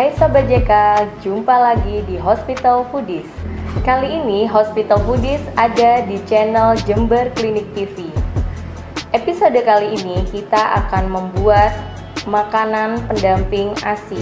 Hai Sobat JK, jumpa lagi di Hospital Foodies. Kali ini Hospital Foodies ada di channel Jember Klinik TV Episode kali ini kita akan membuat makanan pendamping ASI